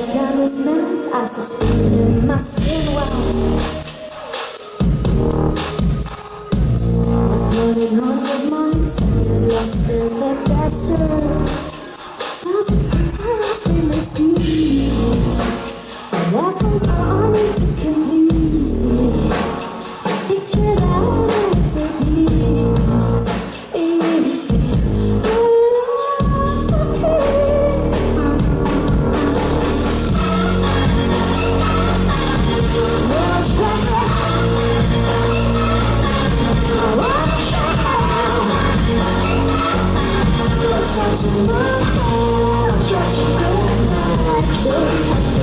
arrogance meant I in my skin while Running on the money, standing lost in the desert. Oh, just go.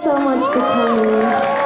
so much for coming.